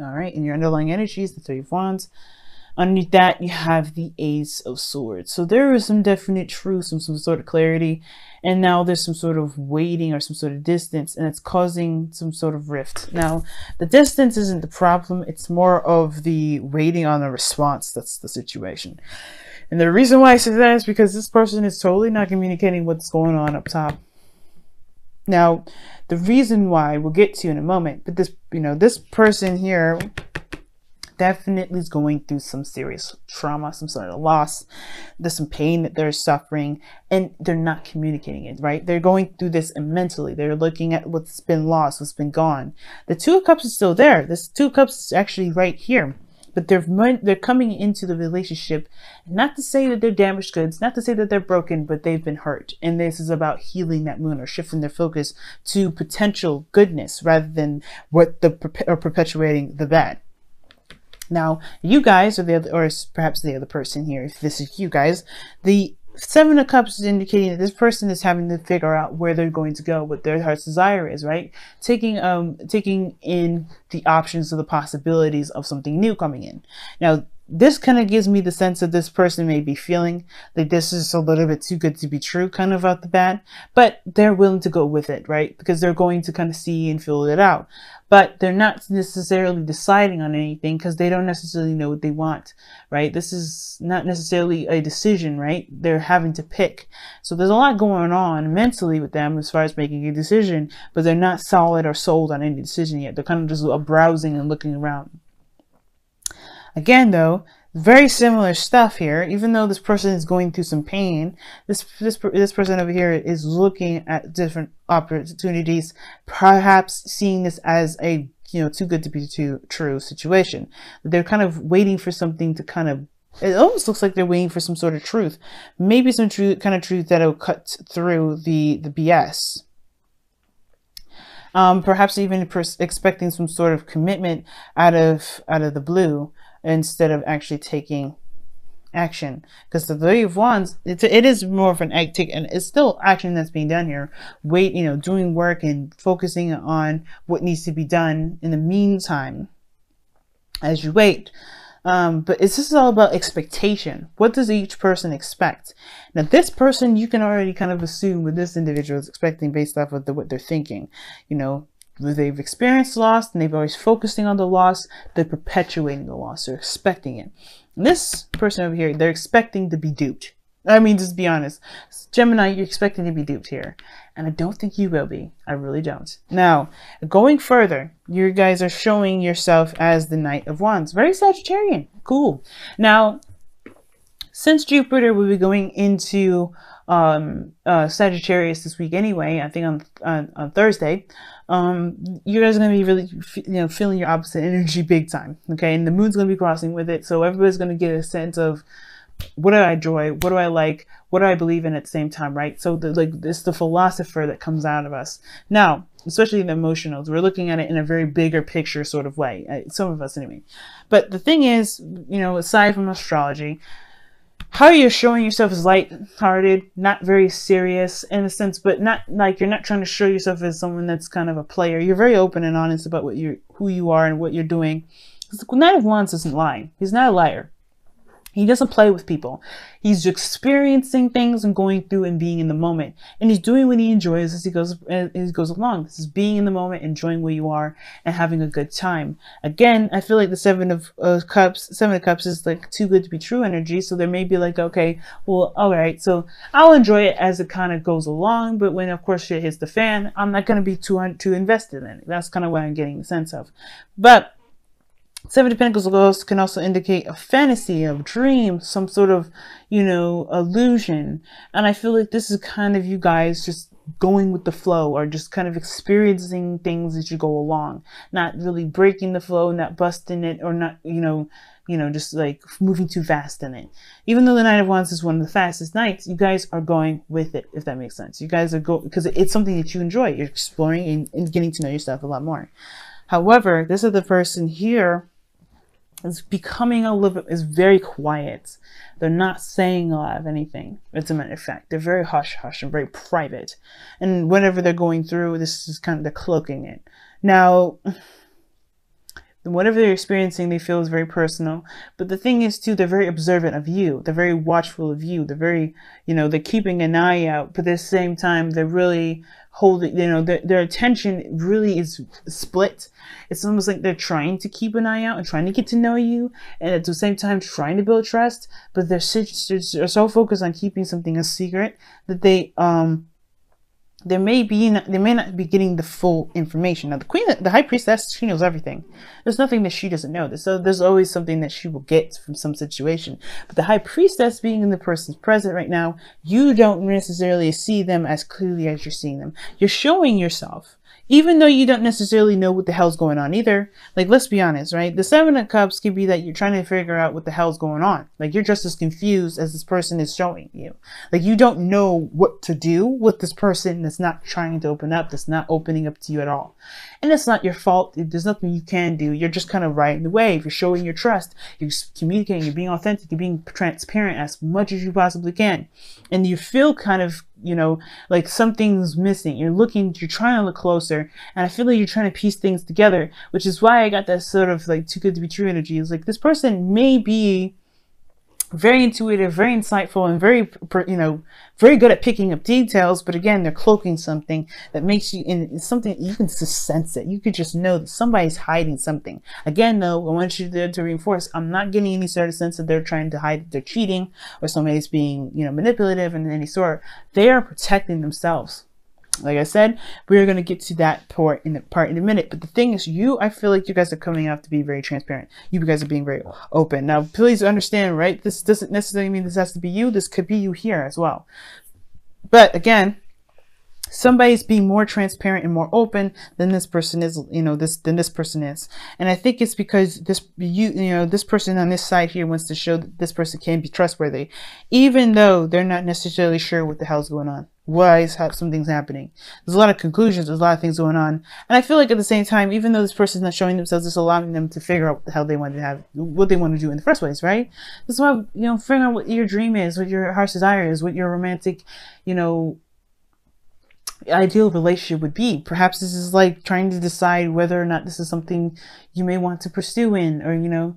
All right, in your underlying energies, the Three of Wands. Underneath that, you have the Ace of Swords. So there is some definite truth, some, some sort of clarity. And now there's some sort of waiting or some sort of distance, and it's causing some sort of rift. Now, the distance isn't the problem, it's more of the waiting on a response that's the situation. And the reason why I say that is because this person is totally not communicating what's going on up top. Now, the reason why we'll get to in a moment, but this, you know, this person here definitely is going through some serious trauma, some sort of loss. There's some pain that they're suffering and they're not communicating it, right? They're going through this mentally. They're looking at what's been lost, what's been gone. The Two of Cups is still there. This Two of Cups is actually right here. But they're they're coming into the relationship, not to say that they're damaged goods, not to say that they're broken, but they've been hurt. And this is about healing that moon or shifting their focus to potential goodness rather than what the or perpetuating the bad. Now, you guys, or the other, or perhaps the other person here, if this is you guys, the Seven of Cups is indicating that this person is having to figure out where they're going to go, what their heart's desire is, right? Taking um taking in the options of the possibilities of something new coming in. Now, this kind of gives me the sense that this person may be feeling like this is a little bit too good to be true, kind of out the bat, but they're willing to go with it, right? Because they're going to kind of see and feel it out. But they're not necessarily deciding on anything because they don't necessarily know what they want, right? This is not necessarily a decision, right? They're having to pick. So there's a lot going on mentally with them as far as making a decision, but they're not solid or sold on any decision yet. They're kind of just browsing and looking around. Again, though, very similar stuff here. Even though this person is going through some pain, this this this person over here is looking at different opportunities, perhaps seeing this as a you know too good to be too true situation. They're kind of waiting for something to kind of. It almost looks like they're waiting for some sort of truth, maybe some true kind of truth that'll cut through the the BS. Um, perhaps even expecting some sort of commitment out of out of the blue instead of actually taking action because the three of wands it's, it is more of an act and it's still action that's being done here wait you know doing work and focusing on what needs to be done in the meantime as you wait um, but it's just all about expectation. What does each person expect? Now, this person, you can already kind of assume what this individual is expecting based off of the, what they're thinking. You know, they've experienced loss and they've always focusing on the loss, they're perpetuating the loss, they're expecting it. And this person over here, they're expecting to be duped. I mean, just be honest. Gemini, you're expecting to be duped here. And I don't think you will be. I really don't. Now, going further, you guys are showing yourself as the Knight of Wands. Very Sagittarian. Cool. Now, since Jupiter will be going into um, uh, Sagittarius this week anyway, I think on, on, on Thursday, um, you guys are going to be really, you know, feeling your opposite energy big time. Okay. And the moon's going to be crossing with it. So everybody's going to get a sense of what do I enjoy? What do I like? What do I believe in at the same time? Right. So the, like it's the philosopher that comes out of us now, especially the emotionals. We're looking at it in a very bigger picture sort of way. Uh, some of us anyway. But the thing is, you know, aside from astrology, how you're showing yourself is light-hearted, not very serious in a sense, but not like you're not trying to show yourself as someone that's kind of a player. You're very open and honest about what you who you are and what you're doing. Because the Knight of Wands isn't lying. He's not a liar. He doesn't play with people. He's experiencing things and going through and being in the moment. And he's doing what he enjoys as he goes as he goes along. This is being in the moment, enjoying where you are, and having a good time. Again, I feel like the seven of uh, cups, seven of cups is like too good to be true energy. So there may be like, okay, well, all right, so I'll enjoy it as it kind of goes along. But when of course shit hits the fan, I'm not gonna be too too invested in it. That's kind of what I'm getting the sense of. But Seven of Pentacles can also indicate a fantasy, a dream, some sort of, you know, illusion. And I feel like this is kind of you guys just going with the flow or just kind of experiencing things as you go along. Not really breaking the flow, not busting it, or not, you know, you know, just like moving too fast in it. Even though the Knight of Wands is one of the fastest knights, you guys are going with it, if that makes sense. You guys are go because it's something that you enjoy. You're exploring and, and getting to know yourself a lot more. However, this is the person here is becoming a little is very quiet. They're not saying a lot of anything. As a matter of fact, they're very hush hush and very private. And whenever they're going through, this is kind of they're cloaking it. Now, whatever they're experiencing, they feel is very personal. But the thing is, too, they're very observant of you. They're very watchful of you. They're very, you know, they're keeping an eye out. But at the same time, they're really holding, you know, their, their attention really is split. It's almost like they're trying to keep an eye out and trying to get to know you, and at the same time trying to build trust. But they're, they're so focused on keeping something a secret that they um there may be they may not be getting the full information. Now the queen, the high priestess, she knows everything. There's nothing that she doesn't know. So there's always something that she will get from some situation. But the high priestess, being in the person's present right now, you don't necessarily see them as clearly as you're seeing them. You're showing yourself even though you don't necessarily know what the hell's going on either. Like, let's be honest, right? The Seven of Cups could be that you're trying to figure out what the hell's going on. Like, you're just as confused as this person is showing you. Like, you don't know what to do with this person that's not trying to open up, that's not opening up to you at all. And it's not your fault. There's nothing you can do. You're just kind of riding the wave. You're showing your trust. You're communicating. You're being authentic. You're being transparent as much as you possibly can. And you feel kind of you know, like something's missing. You're looking, you're trying to look closer, and I feel like you're trying to piece things together, which is why I got that sort of like too good to be true energy. It's like this person may be very intuitive, very insightful, and very, you know, very good at picking up details. But again, they're cloaking something that makes you, it's something you can just sense it. You could just know that somebody's hiding something. Again, though, I want you to, to reinforce, I'm not getting any sort of sense that they're trying to hide, they're cheating, or somebody's being, you know, manipulative in any sort. They are protecting themselves. Like I said, we are going to get to that part in the part in a minute. But the thing is, you, I feel like you guys are coming out to be very transparent. You guys are being very open. Now, please understand, right? This doesn't necessarily mean this has to be you. This could be you here as well. But again, somebody's being more transparent and more open than this person is you know this than this person is and i think it's because this you you know this person on this side here wants to show that this person can be trustworthy even though they're not necessarily sure what the hell's going on why is something's happening. There's a lot of conclusions there's a lot of things going on. And i feel like at the same time even though this person's not showing themselves it's allowing them to figure out hell they want to have what they want to do in the first place right? This is why you know figuring out what your dream is what your heart's desire is what your romantic you know ideal relationship would be. Perhaps this is like trying to decide whether or not this is something you may want to pursue in, or you know,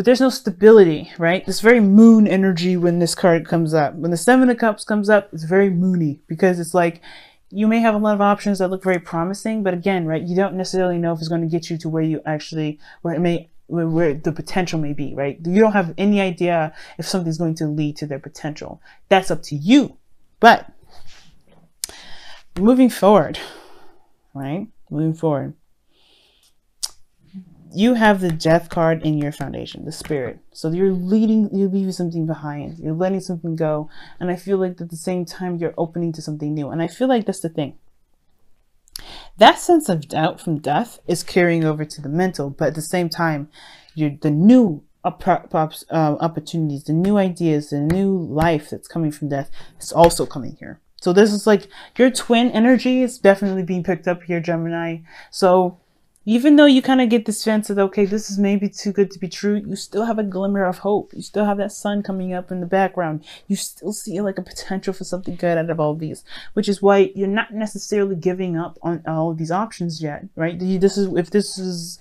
but there's no stability, right? This very moon energy when this card comes up. When the Seven of Cups comes up, it's very moony because it's like you may have a lot of options that look very promising, but again, right, you don't necessarily know if it's going to get you to where you actually, where it may, where, the potential may be, right? You don't have any idea if something's going to lead to their potential. That's up to you. But moving forward, right? Moving forward, you have the death card in your foundation, the spirit. So you're leading, you're leaving something behind. You're letting something go. And I feel like at the same time, you're opening to something new. And I feel like that's the thing. That sense of doubt from death is carrying over to the mental, but at the same time, you're the new uh, opportunities, the new ideas, the new life that's coming from death is also coming here. So this is like your twin energy is definitely being picked up here, Gemini. So even though you kind of get this sense that, okay, this is maybe too good to be true, you still have a glimmer of hope. You still have that sun coming up in the background. You still see like a potential for something good out of all of these, which is why you're not necessarily giving up on all of these options yet, right? This is, if this is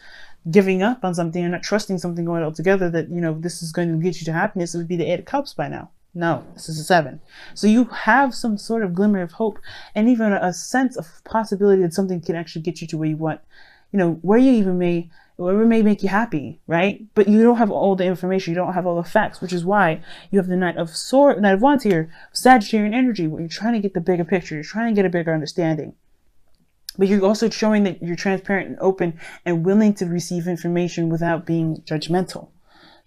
giving up on something and not trusting something going altogether that, you know, this is going to get you to happiness, it would be the Eight of Cups by now. No, this is a seven. So you have some sort of glimmer of hope and even a sense of possibility that something can actually get you to where you want, you know, where you even may, it may make you happy, right? But you don't have all the information, you don't have all the facts, which is why you have the Knight of Sword, Knight of Wands here, Sagittarian energy, where you're trying to get the bigger picture, you're trying to get a bigger understanding. But you're also showing that you're transparent and open and willing to receive information without being judgmental.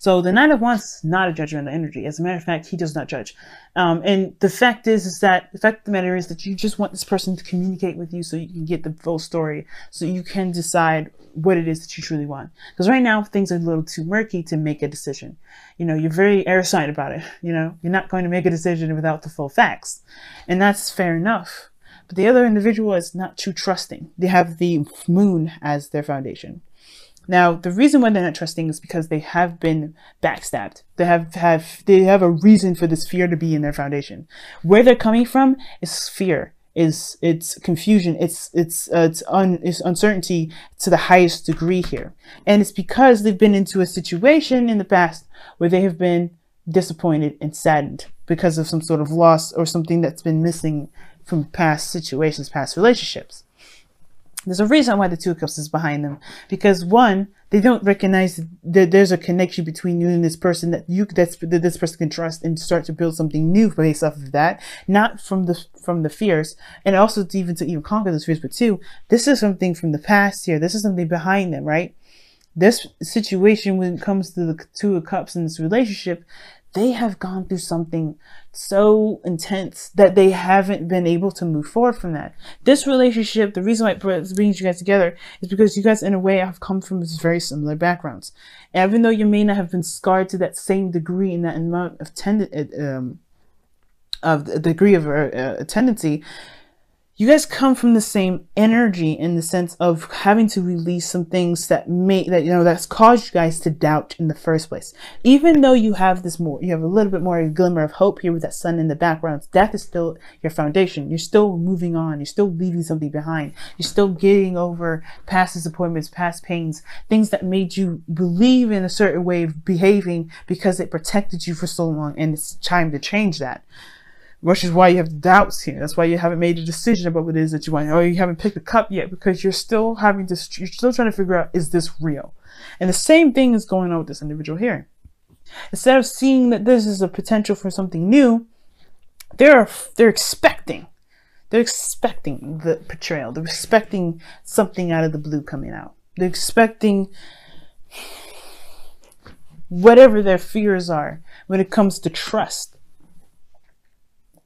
So the Knight of Wands is not a judgmental energy. As a matter of fact, he does not judge. Um, and the fact is, is that the fact of the matter is that you just want this person to communicate with you so you can get the full story, so you can decide what it is that you truly want. Because right now things are a little too murky to make a decision. You know, you're very air sign about it. You know, you're not going to make a decision without the full facts, and that's fair enough. But the other individual is not too trusting. They have the moon as their foundation. Now, the reason why they're not trusting is because they have been backstabbed. They have, have they have a reason for this fear to be in their foundation. Where they're coming from is fear. is it's confusion it's it's uh, it's un, it's uncertainty to the highest degree here and it's because they've been into a situation in the past where they have been disappointed and saddened because of some sort of loss or something that's been missing from past situations past relationships there's a reason why the two cups is behind them. Because one they don't recognize that there's a connection between you and this person that you that's that this person can trust and start to build something new based off of that not from the from the fears and also to even to even conquer those fears. But two this is something from the past here. This is something behind them right? This situation when it comes to the two of cups in this relationship they have gone through something so intense that they haven't been able to move forward from that. This relationship, the reason why it brings you guys together is because you guys, in a way, have come from very similar backgrounds. Even though you may not have been scarred to that same degree in that amount of tend um, of the degree of uh, a tendency, you guys come from the same energy in the sense of having to release some things that may that you know that's caused you guys to doubt in the first place. Even though you have this more you have a little bit more glimmer of hope here with that sun in the background death is still your foundation. You're still moving on. You're still leaving something behind. You're still getting over past disappointments past pains things that made you believe in a certain way of behaving because it protected you for so long and it's time to change that which is why you have doubts here. That's why you haven't made a decision about what it is that you want, or you haven't picked a cup yet because you're still having to, you're still trying to figure out, is this real? And the same thing is going on with this individual here. Instead of seeing that this is a potential for something new, they're, they're expecting, they're expecting the betrayal. They're expecting something out of the blue coming out. They're expecting whatever their fears are when it comes to trust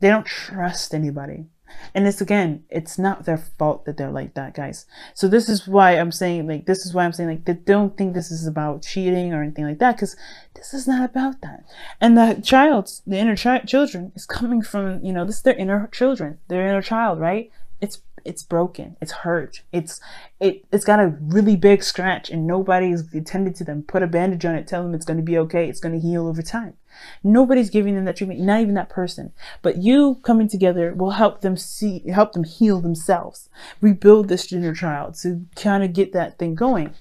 they don't trust anybody. And it's again, it's not their fault that they're like that, guys. So this is why I'm saying, like, this is why I'm saying, like, they don't think this is about cheating or anything like that, because this is not about that. And the child's, the inner child, children is coming from, you know, this is their inner children, their inner child, right? It's it's broken, it's hurt, it's it it's got a really big scratch, and nobody's attended to them. Put a bandage on it, tell them it's going to be okay, it's going to heal over time. Nobody's giving them that treatment, not even that person. But you coming together will help them see, help them heal themselves, rebuild this inner child to kind of get that thing going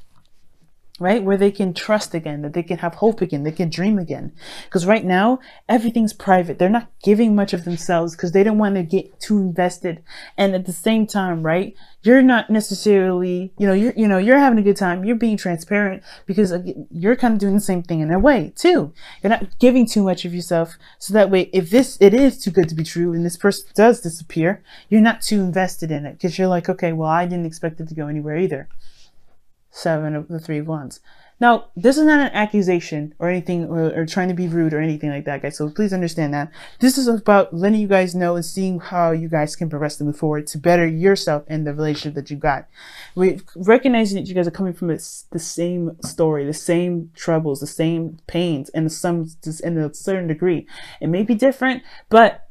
right? Where they can trust again, that they can have hope again, they can dream again. Because right now, everything's private. They're not giving much of themselves because they don't want to get too invested. And at the same time, right? You're not necessarily, you know, you're, you know, you're having a good time. You're being transparent because uh, you're kind of doing the same thing in a way too. You're not giving too much of yourself. So that way, if this, it is too good to be true and this person does disappear, you're not too invested in it because you're like, okay, well, I didn't expect it to go anywhere either seven of the three of wands. Now, this is not an accusation or anything or, or, trying to be rude or anything like that, guys. So please understand that. This is about letting you guys know and seeing how you guys can progress to move forward to better yourself and the relationship that you got. We recognizing that you guys are coming from the same story, the same troubles, the same pains, and some in a certain degree. It may be different, but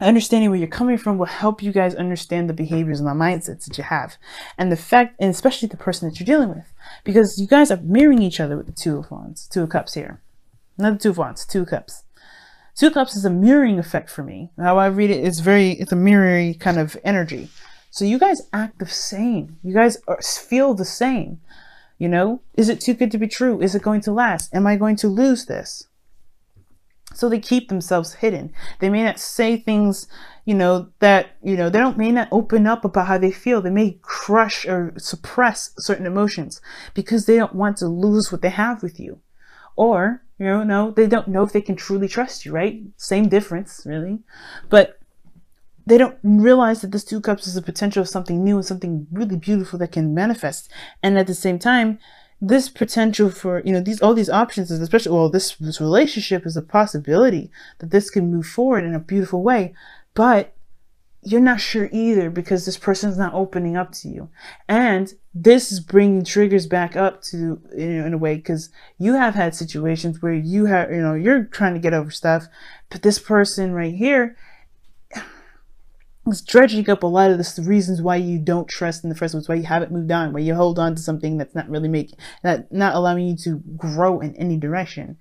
understanding where you're coming from will help you guys understand the behaviors and the mindsets that you have. And the fact and especially the person that you're dealing with. Because you guys are mirroring each other with the two of wands two of cups here. Not the two of wands two cups. Two cups is a mirroring effect for me. How i read it is very it's a mirroring kind of energy. So you guys act the same. You guys are, feel the same. You know is it too good to be true? Is it going to last? Am i going to lose this so they keep themselves hidden. They may not say things, you know, that, you know, they don't may not open up about how they feel. They may crush or suppress certain emotions because they don't want to lose what they have with you. Or, you know, no, they don't know if they can truly trust you, right? Same difference, really. But they don't realize that this two cups is a potential of something new and something really beautiful that can manifest. And at the same time, this potential for you know these all these options is especially well this this relationship is a possibility that this can move forward in a beautiful way but you're not sure either because this person's not opening up to you. And this is bringing triggers back up to you know in a way because you have had situations where you have you know you're trying to get over stuff but this person right here it's dredging up a lot of the reasons why you don't trust in the first place, why you haven't moved on, why you hold on to something that's not really making, that not allowing you to grow in any direction.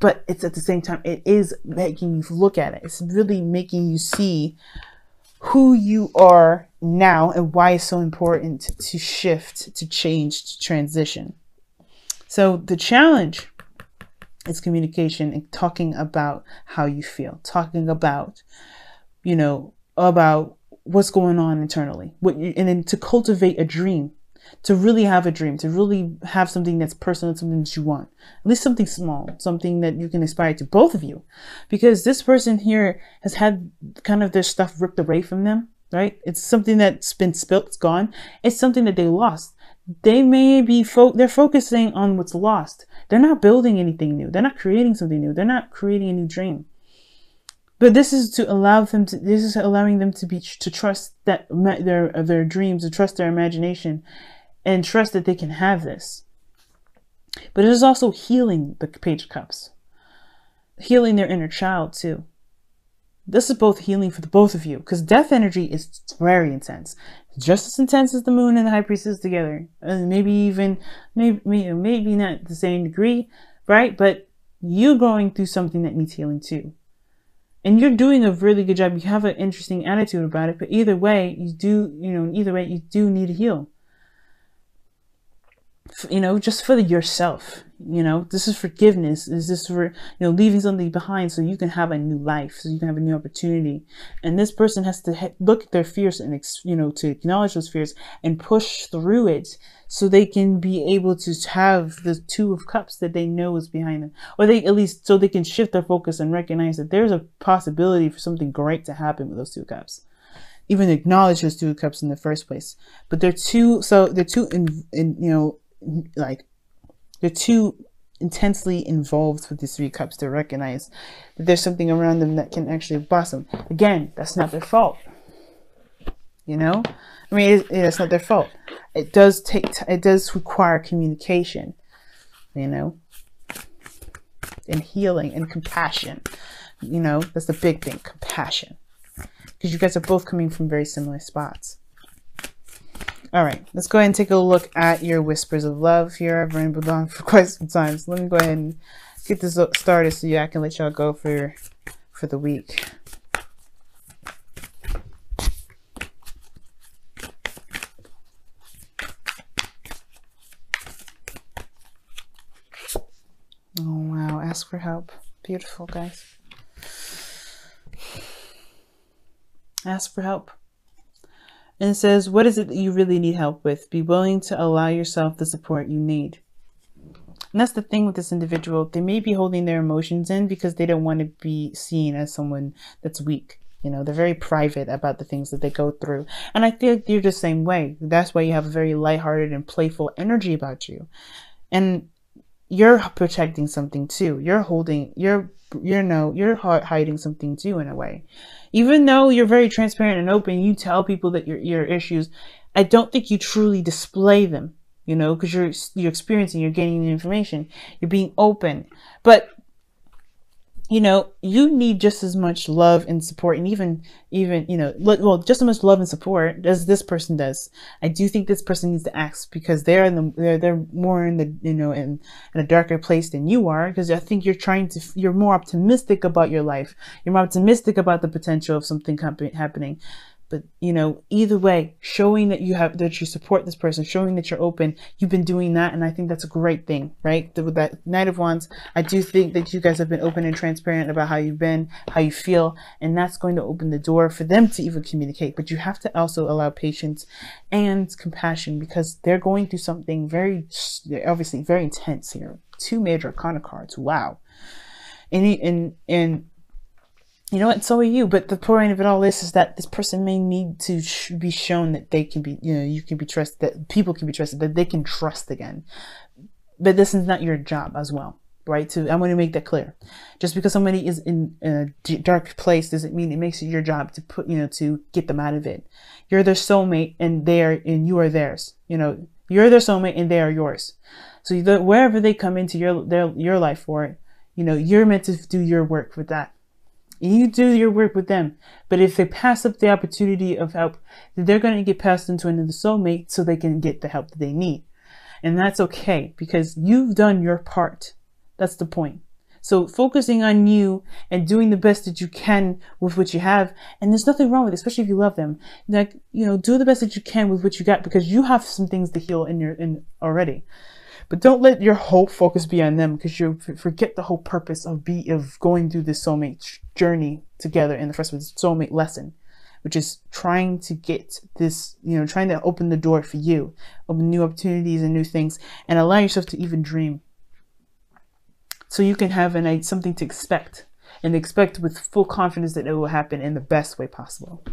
But it's at the same time, it is making you look at it. It's really making you see who you are now and why it's so important to shift, to change, to transition. So the challenge is communication and talking about how you feel, talking about, you know, about what's going on internally, what you, and then to cultivate a dream, to really have a dream, to really have something that's personal, something that you want, at least something small, something that you can aspire to, both of you, because this person here has had kind of their stuff ripped away from them, right? It's something that's been spilt, it's gone. It's something that they lost. They may be fo- they're focusing on what's lost. They're not building anything new. They're not creating something new. They're not creating a new dream. But this is to allow them to. This is allowing them to be to trust that their uh, their dreams, to trust their imagination, and trust that they can have this. But it is also healing the Page Cups, healing their inner child too. This is both healing for the both of you because death energy is very intense, just as intense as the moon and the high priestess together, and maybe even maybe maybe not the same degree, right? But you going through something that needs healing too and you're doing a really good job. You have an interesting attitude about it, but either way, you do, you know, either way, you do need to heal. You know, just for yourself. You know, this is forgiveness. Is this for, you know, leaving something behind so you can have a new life, so you can have a new opportunity. And this person has to look at their fears and, you know, to acknowledge those fears and push through it so they can be able to have the two of cups that they know is behind them. Or they, at least, so they can shift their focus and recognize that there's a possibility for something great to happen with those two cups even acknowledge those two cups in the first place. But they're too so they're too in, in you know like they're too intensely involved with these three cups to recognize that there's something around them that can actually blossom. Again, that's not their fault. You know, I mean, it, it's not their fault. It does take. It does require communication. You know, and healing and compassion. You know, that's the big thing. Compassion, because you guys are both coming from very similar spots. All right, let's go ahead and take a look at your whispers of love here. I've rambled on for quite some time, so let me go ahead and get this started so yeah, I can let y'all go for for the week. Oh wow, ask for help. Beautiful, guys. Ask for help and says, What is it that you really need help with? Be willing to allow yourself the support you need. And that's the thing with this individual. They may be holding their emotions in because they don't want to be seen as someone that's weak. You know, they're very private about the things that they go through. And I feel like you're the same way. That's why you have a very lighthearted and playful energy about you. And you're protecting something too. You're holding, you're, you know, you're hiding something too in a way even though you're very transparent and open, you tell people that your your issues. I don't think you truly display them, you know, because you're you're experiencing, you're gaining the information, you're being open. But you know, you need just as much love and support, and even, even, you know, well, just as much love and support as this person does. I do think this person needs to ask because they're in the, they're, they're more in the, you know, in, in a darker place than you are. Because I think you're trying to, you're more optimistic about your life. You're more optimistic about the potential of something happening. But you know, either way, showing that you have that you support this person, showing that you're open, you've been doing that, and I think that's a great thing, right? With that Knight of Wands, I do think that you guys have been open and transparent about how you've been, how you feel, and that's going to open the door for them to even communicate. But you have to also allow patience and compassion because they're going through something very, obviously, very intense here. Two major arcana cards. Wow. And and and you know what? So are you. But the point of it all is, is that this person may need to sh- be shown that they can be, you know, you can be trusted, that people can be trusted, that they can trust again. But this is not your job as well, right? So I'm going to make that clear. Just because somebody is in a dark place doesn't mean it makes it your job to put, you know, to get them out of it. You're their soulmate, and they are, and you are theirs. You know, you're their soulmate, and they are yours. So wherever they come into your their your life for it, you know, you're meant to do your work with that you do your work with them. But if they pass up the opportunity of help, they're going to get passed into another soulmate so they can get the help that they need. And that's okay because you've done your part. That's the point. So focusing on you and doing the best that you can with what you have, and there's nothing wrong with it, especially if you love them. Like you know, do the best that you can with what you got because you have some things to heal in your in already. But don't let your whole focus be on them because you forget the whole purpose of be of going through this soulmate journey together in the first place, soulmate lesson, which is trying to get this, you know, trying to open the door for you, open new opportunities and new things, and allow yourself to even dream so you can have an, something to expect and expect with full confidence that it will happen in the best way possible.